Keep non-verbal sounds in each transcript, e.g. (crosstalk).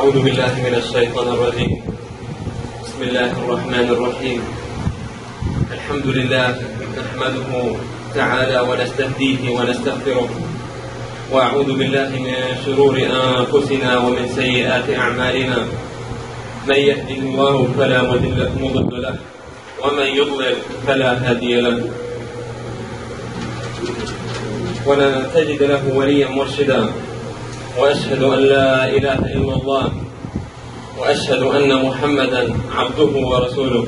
أعوذ بالله من الشيطان الرجيم. بسم الله الرحمن الرحيم. الحمد لله نحمده تعالى ونستهديه ونستغفره. وأعوذ بالله من شرور أنفسنا ومن سيئات أعمالنا. من يهده الله فلا مضل له ومن يضلل فلا هادي له. ولا تجد له وليا مرشدا. واشهد ان لا اله الا الله واشهد ان محمدا عبده ورسوله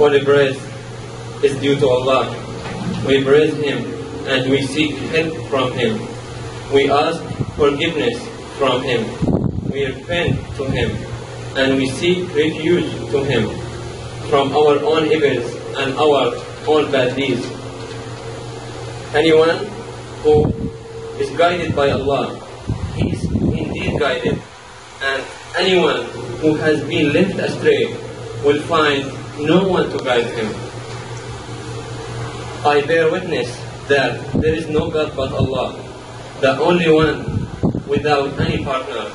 All praise is due to Allah. We praise Him and we seek help from Him. We ask forgiveness from Him. We repent to Him and we seek refuge to Him from our own evils and our own bad deeds. Anyone who is guided by Allah, he is indeed guided. And anyone who has been left astray will find no one to guide him. I bear witness that there is no God but Allah, the only one without any partner.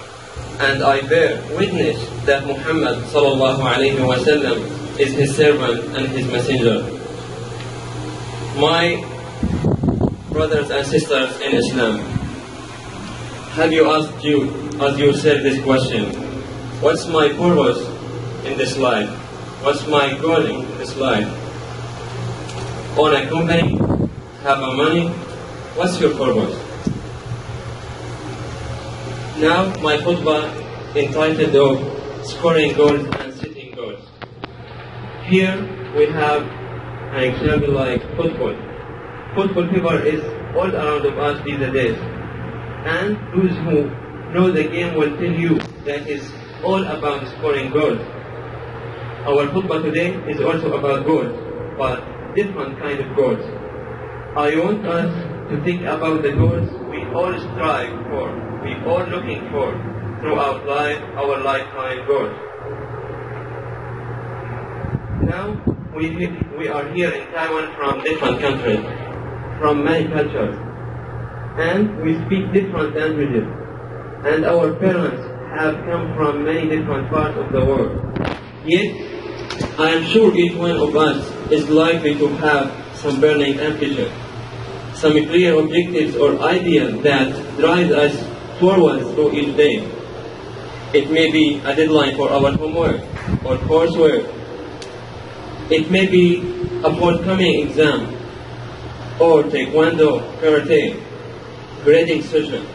And I bear witness that Muhammad wasallam is his servant and his messenger. My brothers and sisters in Islam, have you asked you asked yourself this question? What's my purpose in this life? What's my calling in this life? Own a company? Have a money? What's your purpose? Now my khutbah entitled of scoring goals and setting goals. Here we have an example like football. Football fever is all around of us these days. And those who know the game will tell you that it's all about scoring goals. Our football today is also about goals, but different kind of goals. I want us to think about the goals we all strive for, we all looking for throughout life, our lifetime goals. Now we, we are here in Taiwan from different countries from many cultures. And we speak different languages. And our parents have come from many different parts of the world. Yet, I am sure each one of us is likely to have some burning ambition, some clear objectives or ideas that drive us forward through each day. It may be a deadline for our homework or coursework. It may be a forthcoming exam or taekwondo, karate, grading session,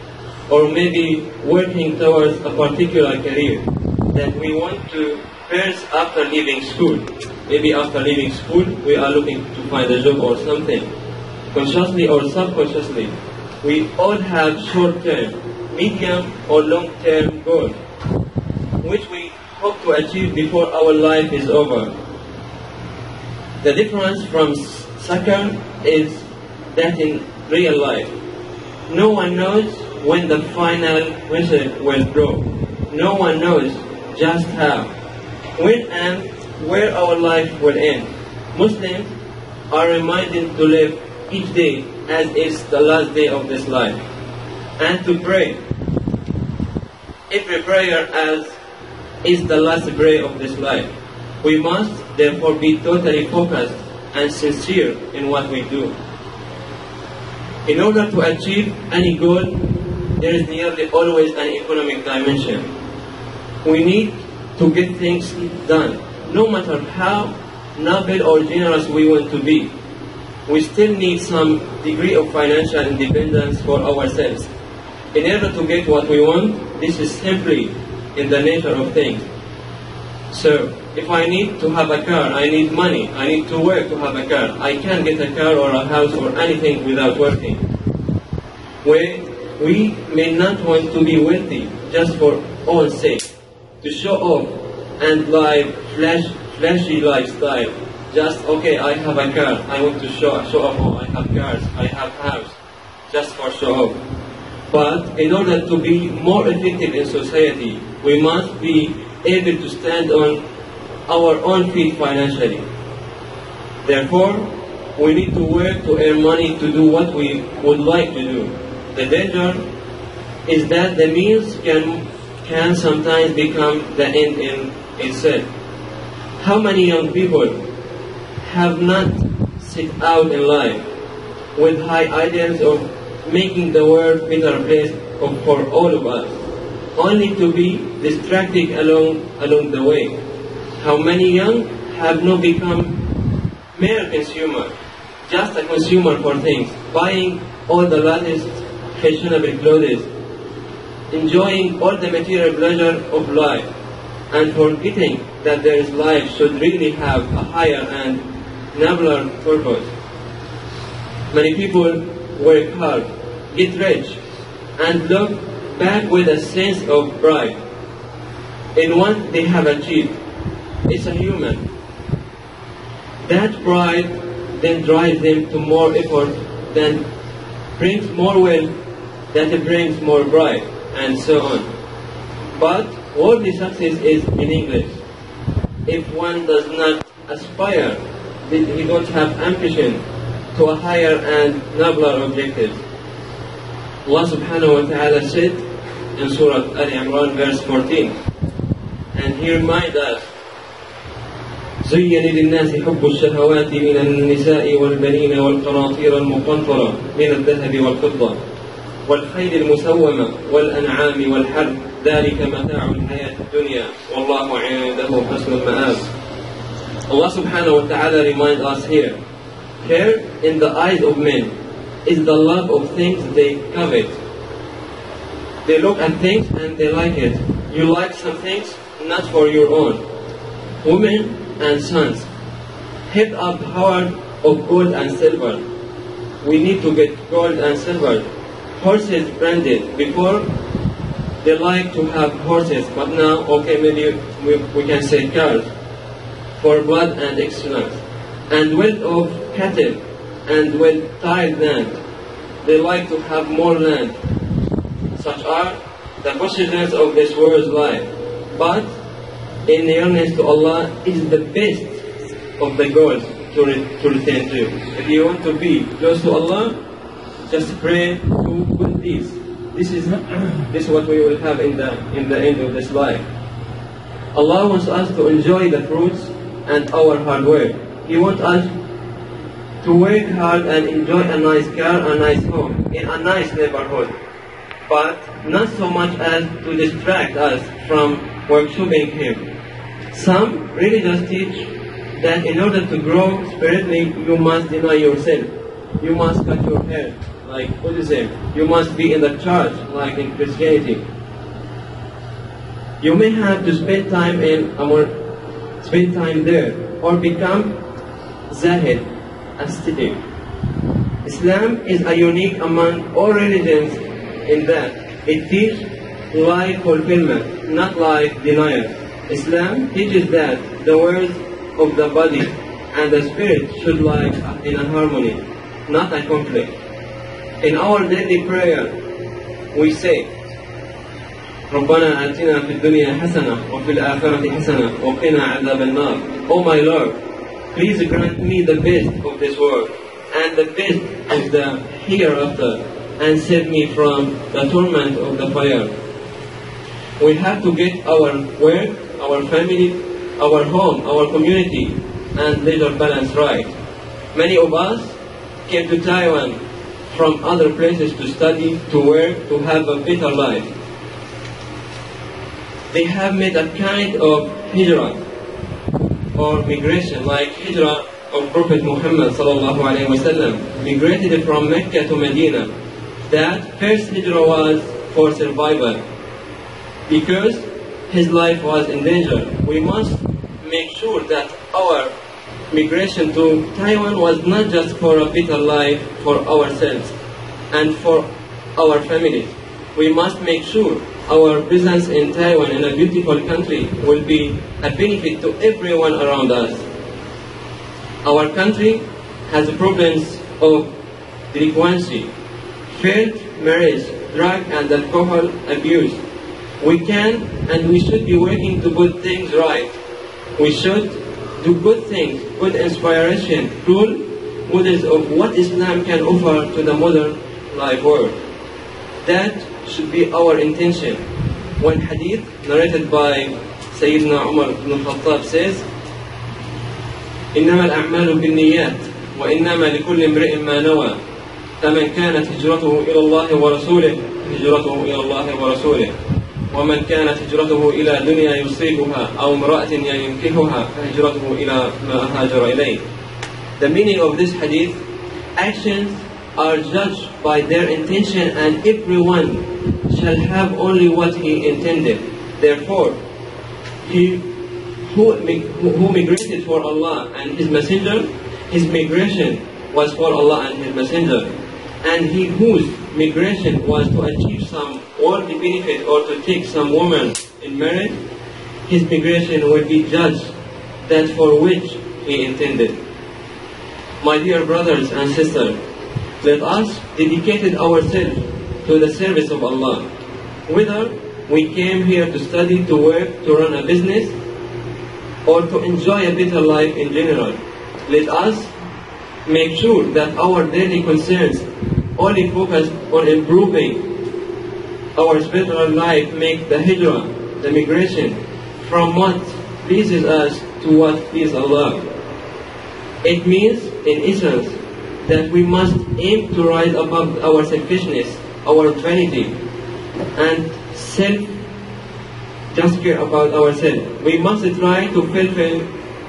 or maybe working towards a particular career that we want to first after leaving school. Maybe after leaving school, we are looking to find a job or something. Consciously or subconsciously, we all have short-term, medium or long-term goals, which we hope to achieve before our life is over. The difference from soccer is that in real life, no one knows when the final whistle will blow. No one knows just how, when and where our life will end. Muslims are reminded to live each day as is the last day of this life and to pray every prayer as is the last prayer of this life. We must therefore be totally focused and sincere in what we do. In order to achieve any goal, there is nearly always an economic dimension. We need to get things done, no matter how noble or generous we want to be. We still need some degree of financial independence for ourselves. In order to get what we want, this is simply in the nature of things. So, if I need to have a car, I need money, I need to work to have a car. I can't get a car or a house or anything without working. We, we may not want to be wealthy just for own sake, to show off and live flash, flashy lifestyle. Just, okay, I have a car, I want to show, show off, oh, I have cars, I have house, just for show off. But in order to be more effective in society, we must be able to stand on our own feet financially. Therefore, we need to work to earn money to do what we would like to do. The danger is that the means can, can sometimes become the end in itself. How many young people have not set out in life with high ideals of making the world a better place for all of us, only to be distracted along, along the way? How many young have not become mere consumer, just a consumer for things, buying all the latest fashionable clothes, enjoying all the material pleasure of life, and forgetting that their life should really have a higher and nobler purpose. Many people work hard, get rich, and look back with a sense of pride in what they have achieved. It's a human. That pride then drives them to more effort, then brings more wealth, that it brings more pride, and so on. But worldly success is meaningless if one does not aspire, he don't have ambition to a higher and nobler objective. Allah subhanahu wa ta'ala said in Surah Al Imran verse 14, and he reminds us زين للناس حب الشهوات من النساء والبنين والقناطير المقنطرة من الذهب والفضة والخيل المسومة والأنعام والحرث ذلك متاع الحياة الدنيا والله عنده حسن المآب Allah subhanahu wa ta'ala reminds us here here in the eyes of men is the love of things they covet they look at things and they like it you like some things not for your own women and sons head up hard of gold and silver we need to get gold and silver horses branded. Before, they like to have horses, but now, okay, maybe we, we can say cars for blood and excellence. And wealth of cattle and well-tiled land. They like to have more land. Such are the possessions of this world's life. But in nearness to Allah is the best of the goals to, re- to return to. If you want to be close to Allah, just pray to good deeds. This is (clears throat) this is what we will have in the in the end of this life. Allah wants us to enjoy the fruits and our hard work. He wants us to work hard and enjoy a nice car, a nice home, in a nice neighborhood. But not so much as to distract us from worshipping Him. Some religions teach that in order to grow spiritually, you must deny yourself. You must cut your hair like Buddhism. You must be in the church, like in Christianity. You may have to spend time in Amor, spend time there, or become Zahid, ascetic. Islam is a unique among all religions in that it teaches life fulfillment, not life denial. Islam teaches that the words of the body and the spirit should lie in a harmony, not a conflict. In our daily prayer, we say, ربنا آتنا في الدنيا حسنة وفي الآخرة حسنة وقنا عذاب النار. Oh my Lord, please grant me the best of this world and the best of the hereafter and save me from the torment of the fire. We have to get our work, our family, our home, our community, and leisure balance right. Many of us came to Taiwan from other places to study, to work, to have a better life. They have made a kind of hijrah or migration, like hijrah of Prophet Muhammad sallallahu alaihi wasallam, migrated from Mecca to Medina. That first hijrah was for survival, because his life was in danger. We must make sure that our migration to Taiwan was not just for a better life for ourselves and for our families. We must make sure our presence in Taiwan, in a beautiful country, will be a benefit to everyone around us. Our country has problems of delinquency, failed marriage, drug and alcohol abuse. We can and we should be working to put things right. We should do good things, good inspiration, role models of what Islam can offer to the modern life world. That should be our intention. One hadith narrated by Sayyidina Umar ibn Khattab says, إنما الأعمال بالنيات وإنما لكل امرئ ما نوى فمن كانت هجرته إلى الله ورسوله هجرته إلى الله ورسوله ومن كانت هجرته إلى دنيا يصيبها أو امرأة ينكحها فهجرته إلى ما هاجر إليه The meaning of this hadith, actions are judged by their intention and everyone shall have only what he intended. Therefore, he who, who migrated for Allah and His Messenger, his migration was for Allah and His Messenger. And he whose migration was to achieve some worldly benefit or to take some woman in marriage, his migration will be judged that for which he intended. My dear brothers and sisters, let us dedicate ourselves to the service of Allah. Whether we came here to study, to work, to run a business, or to enjoy a better life in general, let us make sure that our daily concerns only focus on improving our spiritual life, make the hijrah, the migration, from what pleases us to what pleases Allah. It means, in essence, that we must aim to rise above our selfishness, our vanity, and self just care about ourselves. We must try to fulfill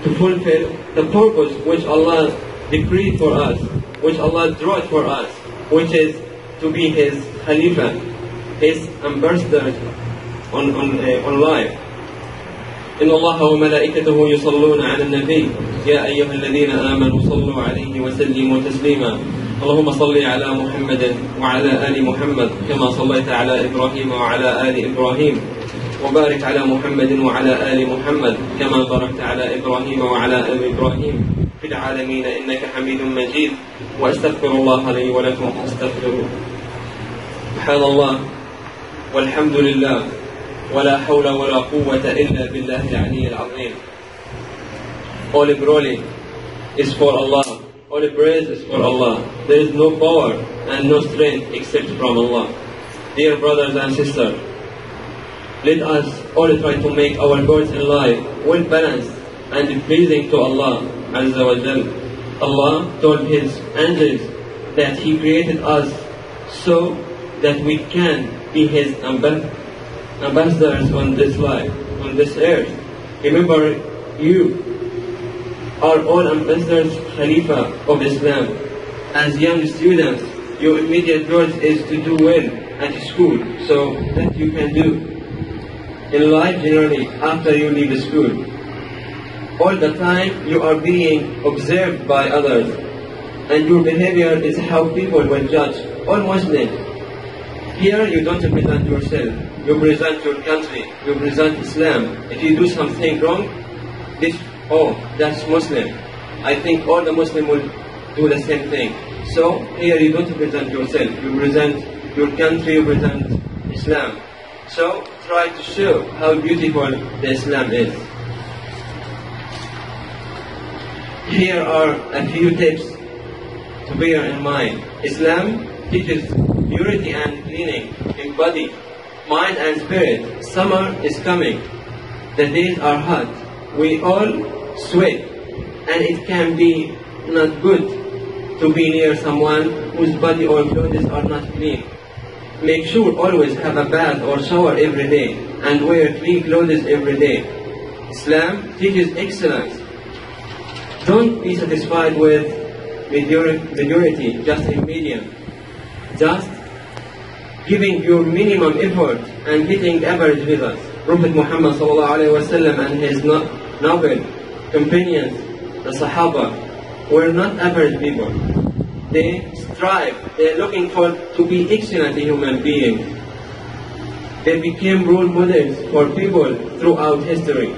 to fulfill the purpose which Allah decreed for us, which Allah drew for us, which is to be His Khalifa, His ambassador on, on, uh, on life. إن الله وملائكته يصلون على النبي. يا أيها الذين آمنوا صلوا عليه وسلموا تسليما. اللهم صل على محمد وعلى آل محمد كما صليت على إبراهيم وعلى آل إبراهيم. وبارك على محمد وعلى آل محمد كما باركت على إبراهيم وعلى آل إبراهيم. العالمين إنك حميد مجيد وأستغفر الله لي ولكم فاستغفروه سبحان الله والحمد لله ولا حول ولا قوة إلا بالله العلي العظيم All glory is for Allah. All praise is for Allah. There is no power and no strength except from Allah. Dear brothers and sisters, let us all try to make our goals in life well balanced and pleasing to Allah Azza wa Jal. Allah told His angels that He created us so that we can be His ambassadors on this life, on this earth. Remember, you are all ambassadors, Khalifa of Islam. As young students, your immediate goal is to do well at school, so that you can do in life generally after you leave school. All the time you are being observed by others, and your behavior is how people will judge all Muslims. Here you don't represent yourself, you present your country, you present Islam. If you do something wrong, this, oh, that's Muslim. I think all the Muslims will do the same thing. So here you don't represent yourself, you present your country, you present Islam. So try to show how beautiful the Islam is. Here are a few tips to bear in mind. Islam teaches purity and cleaning in body, mind and spirit. Summer is coming. The days are hot. We all sweat and it can be not good to be near someone whose body or clothes are not clean. Make sure always have a bath or shower every day and wear clean clothes every day. Islam teaches excellence. Don't be satisfied with mediocrity, just a medium. Just giving your minimum effort and getting average results. Prophet Muhammad wasallam and his noble companions, the Sahaba, were not average people. They strive, they're looking for to be excellent human beings. They became role models for people throughout history.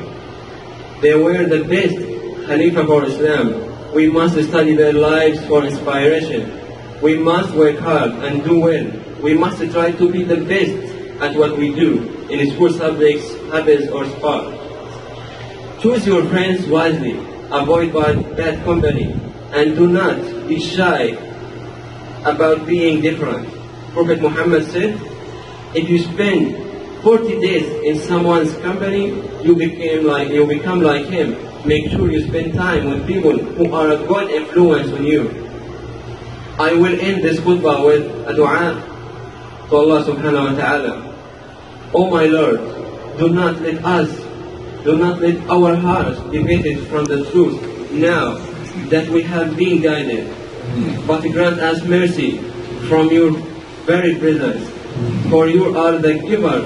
They were the best Khalifa for Islam. We must study their lives for inspiration. We must work hard and do well. We must try to be the best at what we do in school subjects, habits, or sport. Choose your friends wisely. Avoid bad company. And do not be shy about being different. Prophet Muhammad said, If you spend 40 days in someone's company, you became like you become like him. Make sure you spend time with people who are a good influence on you. I will end this khutbah with a dua to Allah subhanahu wa ta'ala. Oh my Lord, do not let us, do not let our hearts deviate from the truth now that we have been guided, but grant us mercy from your very presence, for you are the giver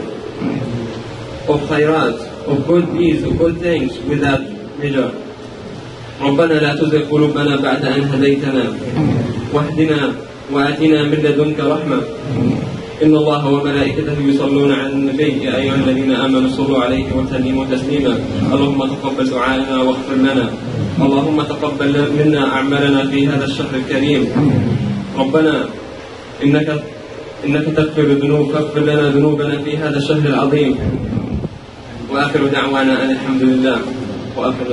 of khairat, of good deeds, of good things without measure. ربنا لا تزغ قلوبنا بعد أن هديتنا. واهدنا وآتنا من لدنك رحمة. إن الله وملائكته يصلون على النبي. يا أيها الذين آمنوا صلوا عليه وسلموا تسليما. اللهم تقبل دعاءنا واغفر لنا. اللهم تقبل منا أعمالنا في هذا الشهر الكريم. ربنا إنك إنك تغفر الذنوب فاغفر لنا ذنوبنا في هذا الشهر العظيم. وآخر دعوانا أن الحمد لله. por Ángel